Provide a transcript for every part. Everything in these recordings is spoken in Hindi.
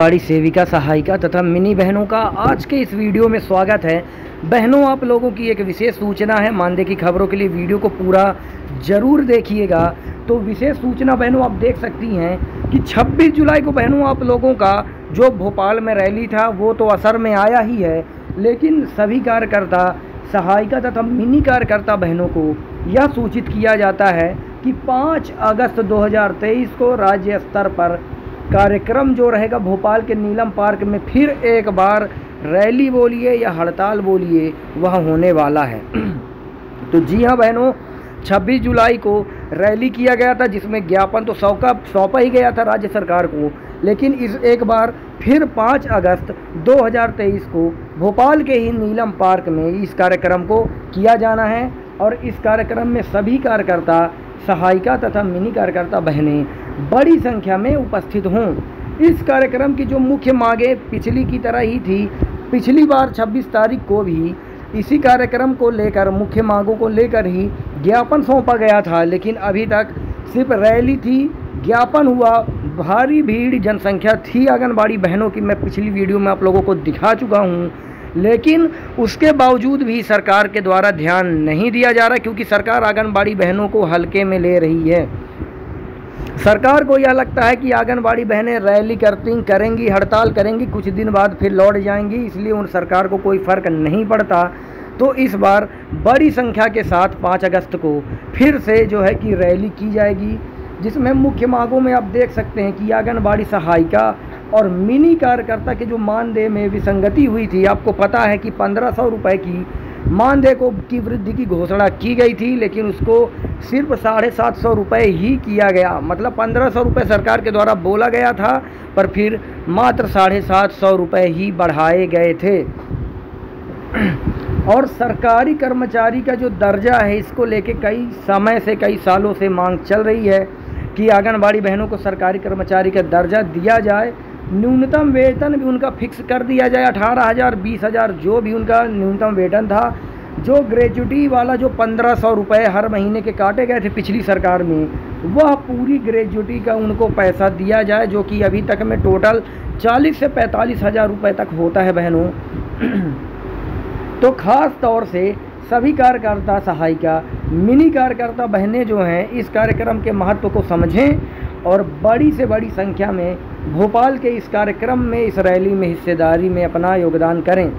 आंगनबाड़ी सेविका, सहायिका तथा मिनी बहनों का आज के इस वीडियो में स्वागत है। बहनों, आप लोगों की एक विशेष सूचना है। मानदेय की खबरों के लिए वीडियो को पूरा ज़रूर देखिएगा। तो विशेष सूचना बहनों, आप देख सकती हैं कि 26 जुलाई को बहनों, आप लोगों का जो भोपाल में रैली था, वो तो असर में आया ही है। लेकिन सभी कार्यकर्ता, सहायिका तथा मिनी कार्यकर्ता बहनों को यह सूचित किया जाता है कि 5 अगस्त 2023 को राज्य स्तर पर कार्यक्रम जो रहेगा भोपाल के नीलम पार्क में फिर एक बार रैली बोलिए या हड़ताल बोलिए, वह होने वाला है। तो जी हाँ बहनों 26 जुलाई को रैली किया गया था, जिसमें ज्ञापन तो सौंपा सौंपा ही गया था राज्य सरकार को, लेकिन इस एक बार फिर 5 अगस्त 2023 को भोपाल के ही नीलम पार्क में इस कार्यक्रम को किया जाना है, और इस कार्यक्रम में सभी कार्यकर्ता, सहायिका तथा मिनी कार्यकर्ता बहनें बड़ी संख्या में उपस्थित हों। इस कार्यक्रम की जो मुख्य मांगे पिछली की तरह ही थी, पिछली बार 26 तारीख को भी इसी कार्यक्रम को लेकर, मुख्य मांगों को लेकर ही ज्ञापन सौंपा गया था, लेकिन अभी तक सिर्फ़ रैली थी, ज्ञापन हुआ, भारी भीड़ जनसंख्या थी। आंगनबाड़ी बहनों की मैं पिछली वीडियो में आप लोगों को दिखा चुका हूँ, लेकिन उसके बावजूद भी सरकार के द्वारा ध्यान नहीं दिया जा रहा, क्योंकि सरकार आंगनबाड़ी बहनों को हल्के में ले रही है। सरकार को यह लगता है कि आंगनबाड़ी बहनें रैली करती, करेंगी, हड़ताल करेंगी, कुछ दिन बाद फिर लौट जाएँगी, इसलिए उन सरकार को कोई फ़र्क नहीं पड़ता। तो इस बार बड़ी संख्या के साथ पाँच अगस्त को फिर से जो है कि रैली की जाएगी, जिसमें मुख्य मांगों में आप देख सकते हैं कि आंगनबाड़ी सहायिका और मिनी कार्यकर्ता के जो मानदेय में विसंगति हुई थी, आपको पता है कि पंद्रह सौ रुपये की मानदेय को की वृद्धि की घोषणा की गई थी, लेकिन उसको सिर्फ़ साढ़े सात सौ रुपये ही किया गया। मतलब पंद्रह सौ रुपये सरकार के द्वारा बोला गया था, पर फिर मात्र साढ़े सात सौ रुपये ही बढ़ाए गए थे। और सरकारी कर्मचारी का जो दर्जा है, इसको लेके कई समय से, कई सालों से मांग चल रही है कि आंगनबाड़ी बहनों को सरकारी कर्मचारी का दर्जा दिया जाए। न्यूनतम वेतन भी उनका फिक्स कर दिया जाए। अठारह हज़ार, बीस हज़ार, जो भी उनका न्यूनतम वेतन था, जो ग्रेजुटी वाला जो पंद्रह सौ रुपये हर महीने के काटे गए थे पिछली सरकार में, वह पूरी ग्रेजुटी का उनको पैसा दिया जाए, जो कि अभी तक में टोटल चालीस से पैंतालीस हज़ार रुपये तक होता है बहनों। तो ख़ास तौर से सभी कार्यकर्ता, सहायिका, मिनी कार्यकर्ता बहनें जो हैं, इस कार्यक्रम के महत्व को समझें और बड़ी से बड़ी संख्या में भोपाल के इस कार्यक्रम में, इस रैली में, हिस्सेदारी में अपना योगदान करें।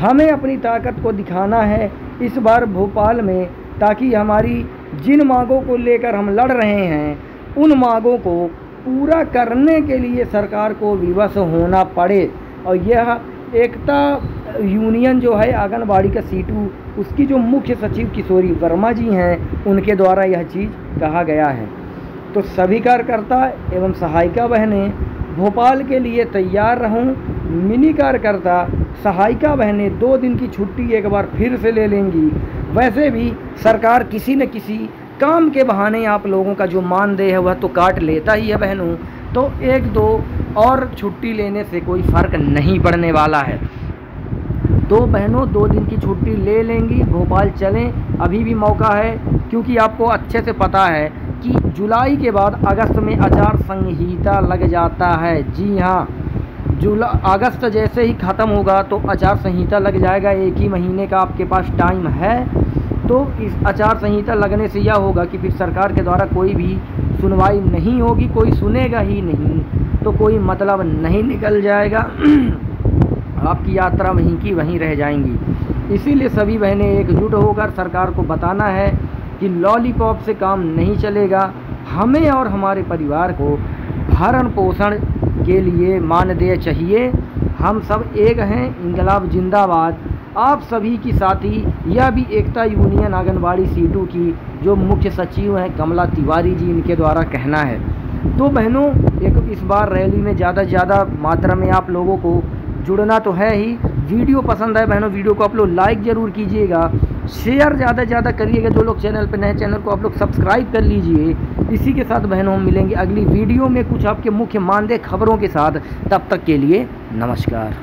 हमें अपनी ताकत को दिखाना है इस बार भोपाल में, ताकि हमारी जिन मांगों को लेकर हम लड़ रहे हैं, उन मांगों को पूरा करने के लिए सरकार को विवश होना पड़े। और यह एकता यूनियन जो है, आंगनबाड़ी का सीटू, उसकी जो मुख्य सचिव किशोरी वर्मा जी हैं, उनके द्वारा यह चीज़ कहा गया है। तो सभी कार्यकर्ता एवं सहायिका बहनें भोपाल के लिए तैयार रहूँ। मिनी कार्यकर्ता सहायिका बहनें दो दिन की छुट्टी एक बार फिर से ले लेंगी। वैसे भी सरकार किसी न किसी काम के बहाने आप लोगों का जो मानदेय है वह तो काट लेता ही है बहनों। तो एक दो और छुट्टी लेने से कोई फ़र्क नहीं पड़ने वाला है। दो बहनों दो दिन की छुट्टी ले लेंगी, भोपाल चलें। अभी भी मौका है, क्योंकि आपको अच्छे से पता है कि जुलाई के बाद अगस्त में आचार संहिता लग जाता है। जी हाँ जुला, अगस्त जैसे ही ख़त्म होगा तो आचार संहिता लग जाएगा। एक ही महीने का आपके पास टाइम है। तो इस आचार संहिता लगने से यह होगा कि फिर सरकार के द्वारा कोई भी सुनवाई नहीं होगी, कोई सुनेगा ही नहीं। तो कोई मतलब नहीं निकल जाएगा। आपकी यात्रा वहीं की वहीं रह जाएँगी। इसीलिए सभी बहनें एकजुट होकर सरकार को बताना है कि लॉलीपॉप से काम नहीं चलेगा। हमें और हमारे परिवार को भरण पोषण के लिए मानदेय चाहिए। हम सब एक हैं, इंकलाब जिंदाबाद। आप सभी की साथी, यह भी एकता यूनियन आंगनबाड़ी सीटू की जो मुख्य सचिव हैं, कमला तिवारी जी, इनके द्वारा कहना है। तो बहनों, एक इस बार रैली में ज़्यादा से ज़्यादा मात्रा में आप लोगों को जुड़ना तो है ही। वीडियो पसंद आए बहनों, वीडियो को आप लोग लाइक ज़रूर कीजिएगा। शेयर ज़्यादा से ज़्यादा करिएगा। जो लोग चैनल पर नए, चैनल को आप लोग सब्सक्राइब कर लीजिए। इसी के साथ बहनों, हम मिलेंगे अगली वीडियो में कुछ आपके मुख्य मानदेय खबरों के साथ। तब तक के लिए नमस्कार।